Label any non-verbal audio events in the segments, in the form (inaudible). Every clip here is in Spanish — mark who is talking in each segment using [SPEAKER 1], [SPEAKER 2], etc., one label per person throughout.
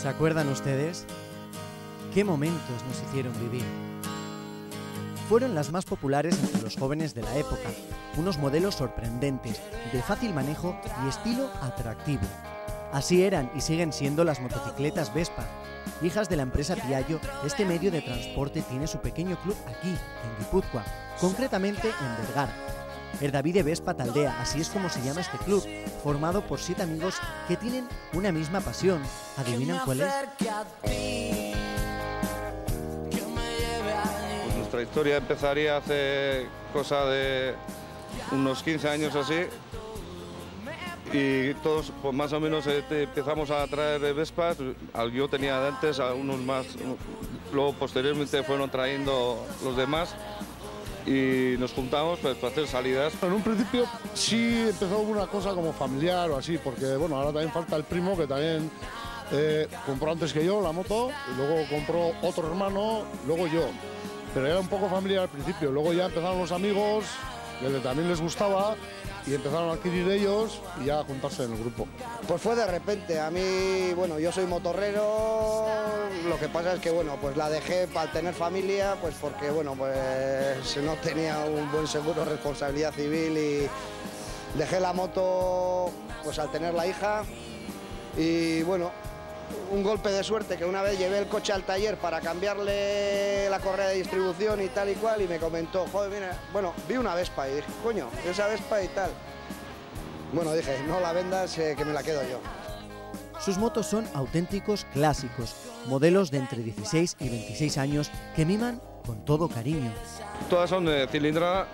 [SPEAKER 1] ¿Se acuerdan ustedes? ¿Qué momentos nos hicieron vivir? Fueron las más populares entre los jóvenes de la época, unos modelos sorprendentes, de fácil manejo y estilo atractivo. Así eran y siguen siendo las motocicletas Vespa. Hijas de la empresa Piaggio, este medio de transporte tiene su pequeño club aquí, en Guipúzcoa, concretamente en Vergara. El Davide Vespa Taldea, así es como se llama este club, formado por siete amigos que tienen una misma pasión. ¿Adivinan cuál es?
[SPEAKER 2] Pues nuestra historia empezaría hace cosa de unos 15 años así y todos pues más o menos eh, empezamos a traer Vespas, yo tenía antes, a unos más, luego posteriormente fueron trayendo los demás y nos juntamos pues, para hacer salidas.
[SPEAKER 3] En un principio sí empezó una cosa como familiar o así, porque bueno, ahora también falta el primo que también eh, compró antes que yo la moto, luego compró otro hermano, luego yo. Pero era un poco familiar al principio, luego ya empezaron los amigos, que también les gustaba, y empezaron a adquirir ellos y ya a juntarse en el grupo.
[SPEAKER 4] Pues fue de repente, a mí, bueno, yo soy motorrero, lo que pasa es que, bueno, pues la dejé para tener familia, pues porque, bueno, pues no tenía un buen seguro responsabilidad civil y dejé la moto, pues al tener la hija y, bueno, un golpe de suerte que una vez llevé el coche al taller para cambiarle la correa de distribución y tal y cual y me comentó, joder, mira, bueno, vi una Vespa y dije, coño, esa Vespa y tal. Bueno, dije, no la vendas, eh, que me la quedo yo.
[SPEAKER 1] Sus motos son auténticos clásicos, modelos de entre 16 y 26 años que miman con todo cariño.
[SPEAKER 2] Todas son de cilindrada,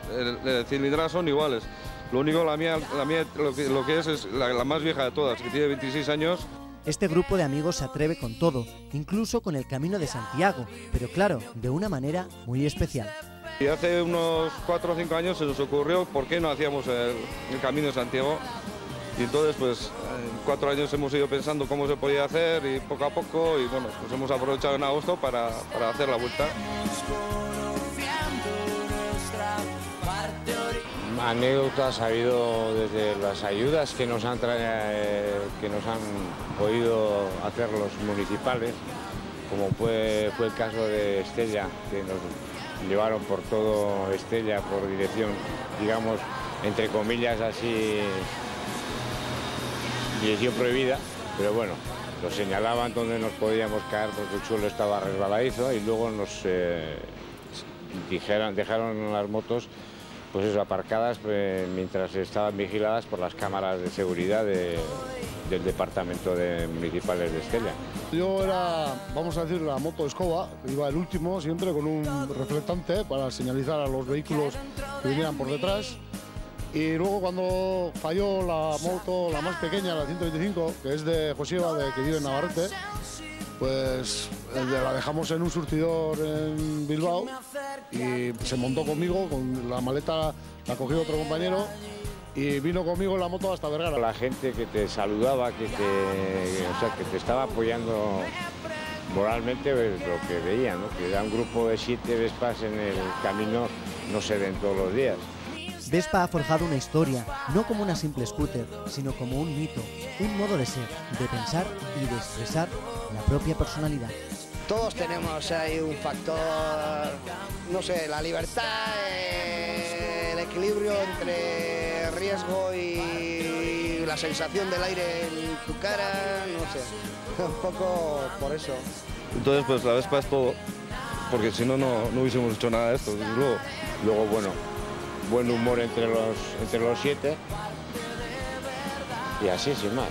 [SPEAKER 2] de cilindrada son iguales. Lo único, la mía, la mía lo, que, lo que es es la, la más vieja de todas, que tiene 26 años
[SPEAKER 1] este grupo de amigos se atreve con todo, incluso con el Camino de Santiago, pero claro, de una manera muy especial.
[SPEAKER 2] Y hace unos 4 o 5 años se nos ocurrió por qué no hacíamos el, Camino de Santiago. Y entonces, pues, en cuatro años hemos ido pensando cómo se podía hacer y poco a poco, y bueno, pues hemos aprovechado en agosto para, para hacer la vuelta.
[SPEAKER 5] Anécdotas ha habido desde las ayudas que nos han, eh, que nos han podido hacer los municipales, como fue, el caso de Estella, que nos llevaron por todo Estella, por dirección, digamos, entre comillas así, dirección prohibida, pero bueno, nos señalaban donde nos podíamos caer porque el suelo estaba resbaladizo y luego nos eh, dijeron, dejaron las motos pues eso, aparcadas pues, mientras estaban vigiladas por las cámaras de seguridad del Departamento de Municipales de Estella.
[SPEAKER 3] Yo era, vamos a decir, la moto escoba, iba el último siempre con un reflectante para señalizar a los vehículos que vinieran por detrás. Y luego cuando falló la moto, la más pequeña, la 125, que es de Josieva, de, que vive en Navarrete, pues eh, la dejamos en un surtidor en Bilbao y se montó conmigo, con la maleta la cogió otro compañero y vino conmigo en la moto hasta Vergara.
[SPEAKER 5] La gente que te saludaba, que te, o sea, que te estaba apoyando moralmente pues, lo que veía, ¿no? que era un grupo de siete Vespas en el camino no se ven todos los días.
[SPEAKER 1] Vespa ha forjado una historia, no como una simple scooter, sino como un mito, un modo de ser, de pensar y de expresar la propia personalidad.
[SPEAKER 4] Todos tenemos ahí un factor, no sé, la libertad, el equilibrio entre riesgo y la sensación del aire en tu cara, no sé, (laughs) un poco por eso.
[SPEAKER 2] Entonces, pues la Vespa es todo, porque si no, no hubiésemos hecho nada de esto, luego.
[SPEAKER 5] Luego, bueno, buen humor entre los, entre los siete y así sin más.